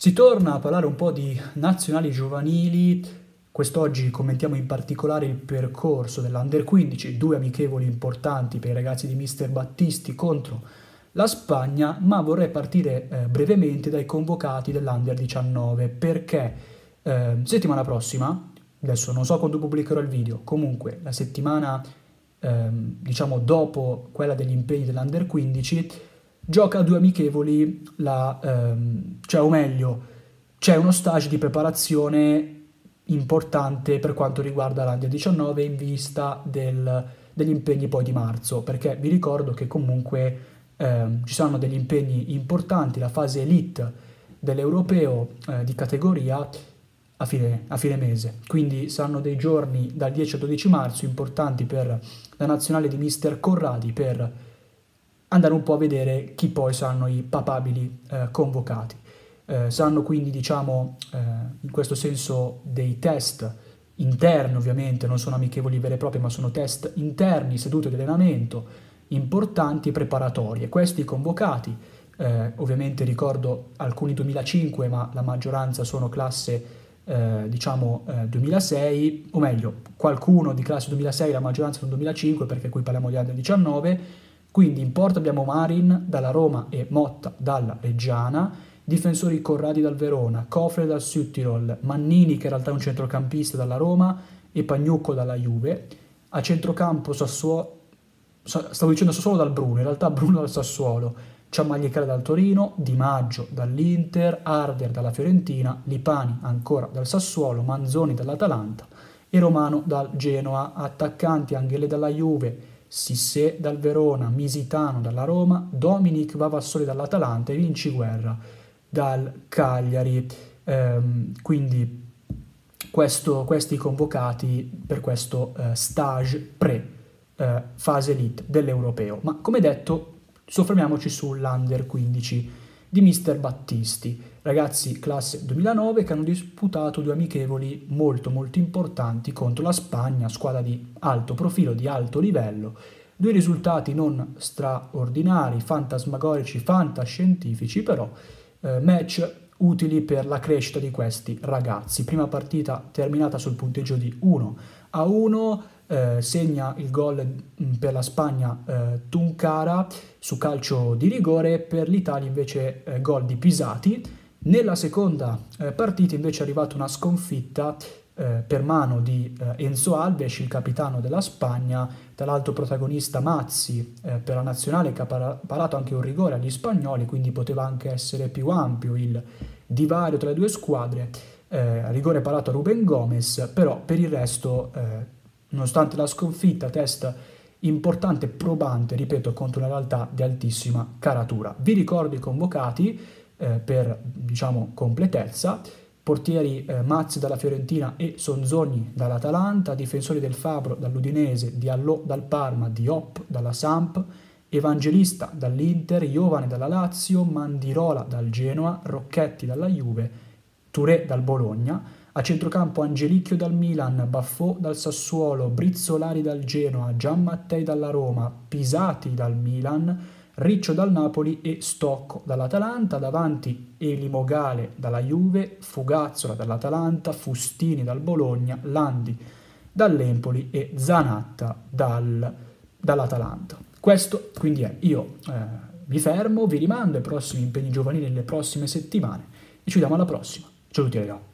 Si torna a parlare un po' di nazionali giovanili, quest'oggi commentiamo in particolare il percorso dell'Under 15, due amichevoli importanti per i ragazzi di Mister Battisti contro la Spagna, ma vorrei partire eh, brevemente dai convocati dell'Under 19 perché? Eh, settimana prossima, adesso non so quando pubblicherò il video, comunque la settimana eh, diciamo dopo quella degli impegni dell'Under 15 gioca due amichevoli, la, ehm, cioè o meglio, c'è uno stage di preparazione importante per quanto riguarda l'Under 19 in vista del, degli impegni poi di marzo, perché vi ricordo che comunque ehm, ci saranno degli impegni importanti, la fase elite dell'europeo eh, di categoria a fine, a fine, mese. Quindi saranno dei giorni dal 10 al 12 marzo importanti per la nazionale di Mister Corradi per andare un po' a vedere chi poi saranno i papabili eh, convocati. Eh, saranno quindi, diciamo, eh, in questo senso dei test interni ovviamente, non sono amichevoli veri e propri, ma sono test interni, sedute di allenamento, importanti e preparatori. E questi convocati, eh, ovviamente ricordo alcuni 2005, ma la maggioranza sono classe eh, diciamo eh, 2006, o meglio, qualcuno di classe 2006, la maggioranza sono 2005 perché qui parliamo di under 19, quindi in porta abbiamo Marin dalla Roma e Motta dalla Reggiana, difensori Corradi dal Verona, Cofre dal Südtirol, Mannini che in realtà è un centrocampista dalla Roma e Pagnucco dalla Juve, a centrocampo Sassuolo, stavo dicendo Sassuolo dal Bruno, in realtà Bruno dal Sassuolo, Ciamagliecare dal Torino, Di Maggio dall'Inter, Arder dalla Fiorentina, Lipani ancora dal Sassuolo, Manzoni dall'Atalanta e Romano dal Genoa, attaccanti Anghele dalla Juve, Sissé dal Verona, Misitano dalla Roma, Dominic Vavassoli dall'Atalanta e Vinci Guerra dal Cagliari. Ehm, quindi questo, questi convocati per questo eh, stage pre eh, fase elite dell'europeo. Ma come detto, soffermiamoci sull'Under 15 di Mister Battisti, ragazzi classe 2009 che hanno disputato due amichevoli molto molto importanti contro la Spagna, squadra di alto profilo, di alto livello, due risultati non straordinari, fantasmagorici, fantascientifici, però eh, match utili per la crescita di questi ragazzi. Prima partita terminata sul punteggio di 1 a 1, eh, segna il gol mm, per la Spagna eh, Tuncara su calcio di rigore, per l'Italia invece eh, gol di Pisati. Nella seconda eh, partita invece è arrivata una sconfitta eh, per mano di eh, Enzo Alves, il capitano della Spagna, tra l'altro protagonista Mazzi per la nazionale che ha parato anche un rigore agli spagnoli, quindi poteva anche essere più ampio il divario tra le due squadre. rigore parato a Ruben Gomez, però per il resto Nonostante la sconfitta, test importante e probante, ripeto, contro una realtà di altissima caratura. Vi ricordo i convocati eh, per, diciamo, completezza. Portieri eh, Mazzi dalla Fiorentina e Sonzogni dall'Atalanta, difensori del Fabro dall'Udinese, Diallo dal Parma, Diop dalla Samp, Evangelista dall'Inter, Iovane dalla Lazio, Mandirola dal Genoa, Rocchetti dalla Juve, Touré dal Bologna, a centrocampo Angelicchio dal Milan, Baffò dal Sassuolo, Brizzolari dal Genoa, Gianmattei dalla Roma, Pisati dal Milan, Riccio dal Napoli e Stocco dall'Atalanta, davanti Eli Mogale dalla Juve, Fugazzola dall'Atalanta, Fustini dal Bologna, Landi dall'Empoli e Zanatta dal, dall'Atalanta. Questo quindi è, io eh, vi fermo, vi rimando ai prossimi impegni giovanili nelle prossime settimane e ci vediamo alla prossima. Ciao a tutti ragazzi.